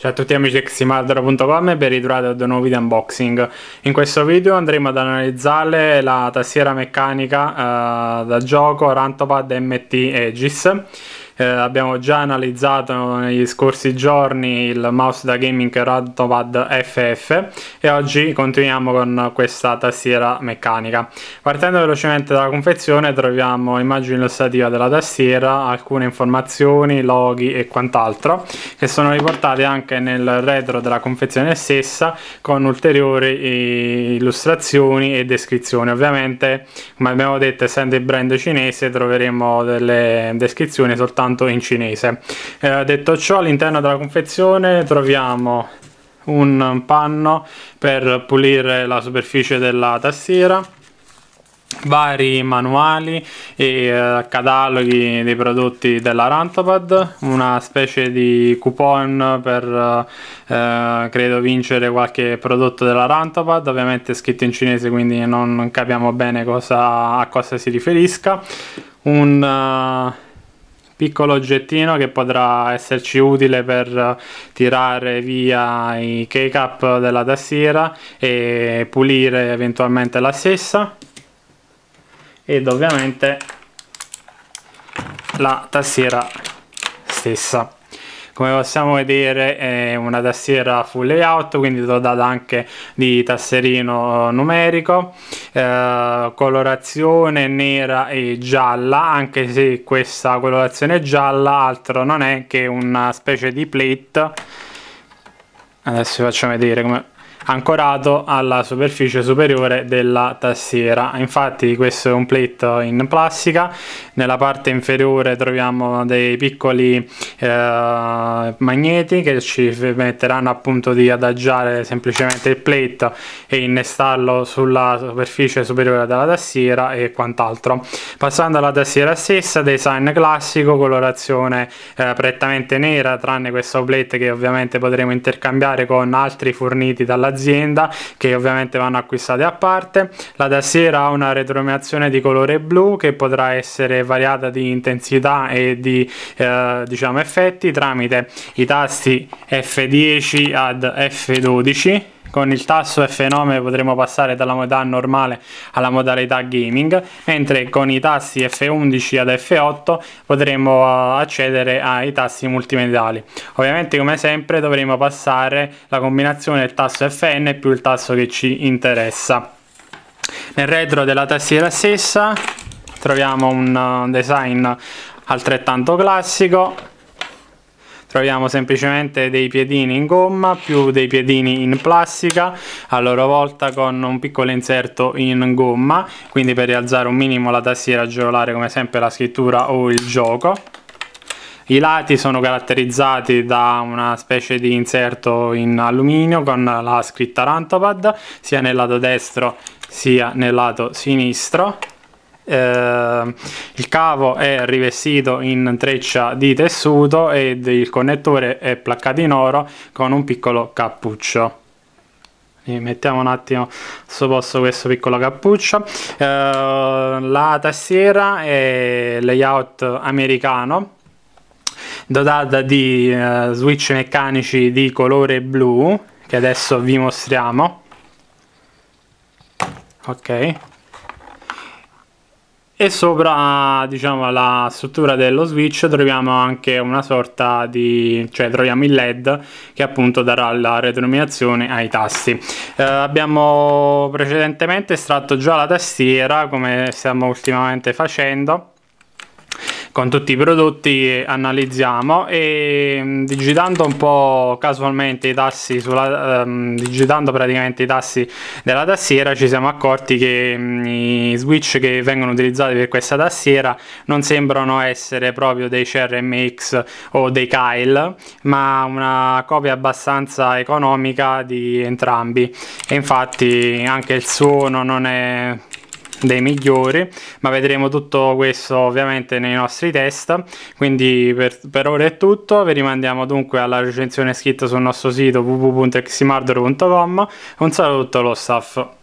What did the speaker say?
Ciao a tutti amici di ximaldro.com e ben ritrovati ad un nuovo video unboxing. In questo video andremo ad analizzare la tastiera meccanica eh, da gioco Rantopad MT Aegis eh, abbiamo già analizzato negli scorsi giorni il mouse da gaming Radopad FF e oggi continuiamo con questa tastiera meccanica. Partendo velocemente dalla confezione troviamo immagine illustrativa della tastiera, alcune informazioni, loghi e quant'altro che sono riportati anche nel retro della confezione stessa con ulteriori illustrazioni e descrizioni. Ovviamente come abbiamo detto essendo il brand cinese troveremo delle descrizioni soltanto soltanto in cinese. Eh, detto ciò, all'interno della confezione troviamo un panno per pulire la superficie della tastiera vari manuali e eh, cataloghi dei prodotti della Rantopad, una specie di coupon per eh, credo vincere qualche prodotto della Rantopad, ovviamente scritto in cinese quindi non capiamo bene cosa, a cosa si riferisca, un uh, piccolo oggettino che potrà esserci utile per tirare via i keycap della tastiera e pulire eventualmente la stessa. Ed ovviamente la tastiera stessa come possiamo vedere è una tastiera full layout quindi dotata anche di tasserino numerico. Eh, colorazione nera e gialla anche se questa colorazione gialla altro non è che una specie di plate. Adesso vi faccio vedere come ancorato alla superficie superiore della tastiera. Infatti questo è un plate in plastica. Nella parte inferiore troviamo dei piccoli eh, magneti che ci permetteranno appunto di adagiare semplicemente il plate e innestarlo sulla superficie superiore della tastiera e quant'altro passando alla tastiera stessa design classico colorazione eh, prettamente nera tranne questo plate che ovviamente potremo intercambiare con altri forniti dall'azienda azienda che ovviamente vanno acquistate a parte. La tastiera ha una retroilluminazione di colore blu che potrà essere variata di intensità e di eh, diciamo effetti tramite i tasti F10 ad F12 con il tasto F9 potremo passare dalla modalità normale alla modalità gaming, mentre con i tasti F11 ad F8 potremo eh, accedere ai tasti multimediali. Ovviamente come sempre dovremo passare la combinazione del tasto Fn più il tasto che ci interessa. Nel retro della tastiera stessa troviamo un eh, design altrettanto classico troviamo semplicemente dei piedini in gomma più dei piedini in plastica a loro volta con un piccolo inserto in gomma quindi per rialzare un minimo la tastiera agevolare come sempre la scrittura o il gioco. I lati sono caratterizzati da una specie di inserto in alluminio con la scritta Rantopad sia nel lato destro sia nel lato sinistro. Eh, il cavo è rivestito in treccia di tessuto ed il connettore è placcato in oro con un piccolo cappuccio. Mettiamo un attimo al posto questo piccolo cappuccio. Eh, la tastiera è layout americano dotata di eh, switch meccanici di colore blu che adesso vi mostriamo. Ok e sopra diciamo la struttura dello switch troviamo anche una sorta di cioè troviamo il led che appunto darà la retroilluminazione ai tasti. Eh, abbiamo precedentemente estratto già la tastiera come stiamo ultimamente facendo con tutti i prodotti analizziamo. E mm, digitando un po' casualmente i tassi sulla, um, digitando praticamente i tassi della tastiera ci siamo accorti che um, i switch che vengono utilizzati per questa tastiera non sembrano essere proprio dei CRMX o dei Kyle ma una copia abbastanza economica di entrambi. E infatti anche il suono non è dei migliori ma vedremo tutto questo ovviamente nei nostri test. Quindi per, per ora è tutto vi rimandiamo dunque alla recensione scritta sul nostro sito www.ximardor.com un saluto allo staff